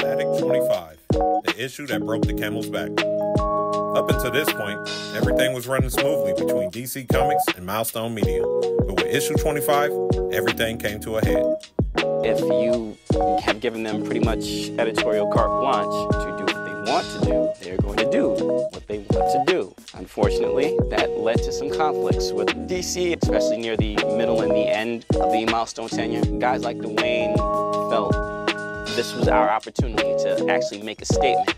Static 25, the issue that broke the camel's back. Up until this point, everything was running smoothly between DC Comics and Milestone Media. But with issue 25, everything came to a head. If you have given them pretty much editorial carte blanche to do what they want to do, they're going to do what they want to do. Unfortunately, that led to some conflicts with DC, especially near the middle and the end of the milestone tenure. Guys like Dwayne felt this was our opportunity to actually make a statement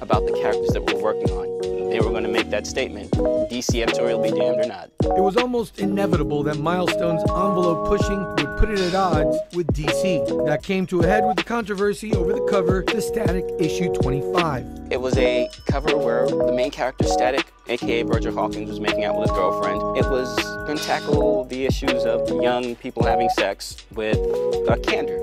about the characters that we're working on. They were going to make that statement. DC editorial be damned or not. It was almost inevitable that Milestone's envelope pushing would put it at odds with DC. That came to a head with the controversy over the cover to Static issue 25. It was a cover where the main character, Static, aka Virgil Hawkins, was making out with his girlfriend. It was going to tackle the issues of young people having sex with uh, candor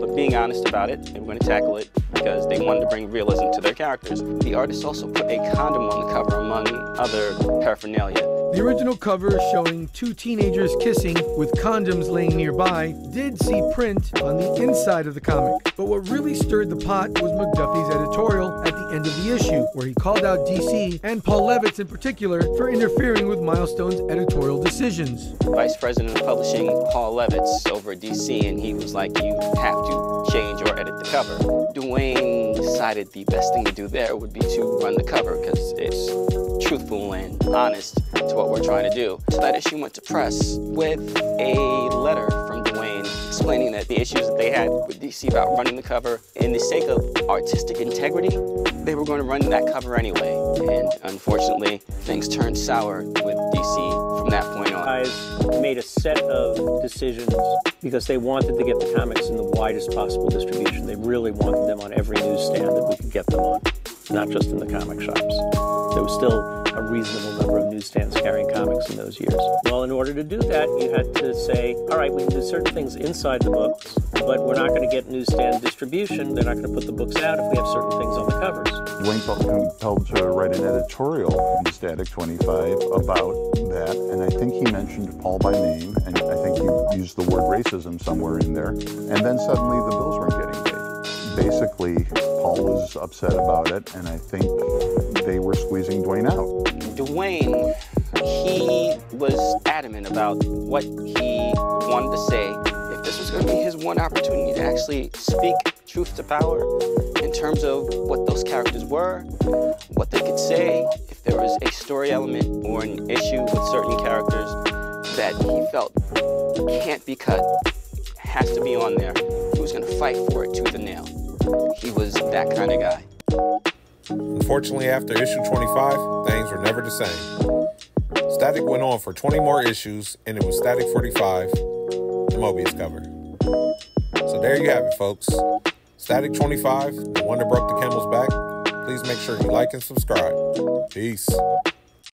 but being honest about it, they were going to tackle it because they wanted to bring realism to their characters. The artist also put a condom on the cover among other paraphernalia. The original cover showing two teenagers kissing with condoms laying nearby did see print on the inside of the comic. But what really stirred the pot was McDuffie's editorial at the end of the issue, where he called out DC and Paul Levitz in particular for interfering with Milestone's editorial decisions. Vice President of Publishing Paul Levitz over at DC, and he was like, You have to change or edit the cover. Dwayne decided the best thing to do there would be to run the cover because it's truthful and honest to what we're trying to do. So that issue went to press with a letter from Dwayne explaining that the issues that they had with DC about running the cover, in the sake of artistic integrity, they were going to run that cover anyway. And unfortunately, things turned sour with DC from that point on. Guys made a set of decisions because they wanted to get the comics in the widest possible distribution. They really wanted not just in the comic shops. There was still a reasonable number of newsstands carrying comics in those years. Well, in order to do that, you had to say, all right, we can do certain things inside the books, but we're not going to get newsstand distribution. They're not going to put the books out if we have certain things on the covers. Dwayne felt compelled to write an editorial in Static 25 about that, and I think he mentioned Paul by name, and I think he used the word racism somewhere in there, and then suddenly the bills weren't getting paid. Basically, Paul was upset about it, and I think they were squeezing Dwayne out. Dwayne, he was adamant about what he wanted to say. If this was going to be his one opportunity to actually speak truth to power in terms of what those characters were, what they could say, if there was a story element or an issue with certain characters that he felt can't be cut, has to be on there, he was going to fight for it tooth and nail. He was that kind of guy. Unfortunately, after issue 25, things were never the same. Static went on for 20 more issues, and it was Static 45, the Mobius cover. So there you have it, folks. Static 25, the one that broke the camel's back. Please make sure you like and subscribe. Peace.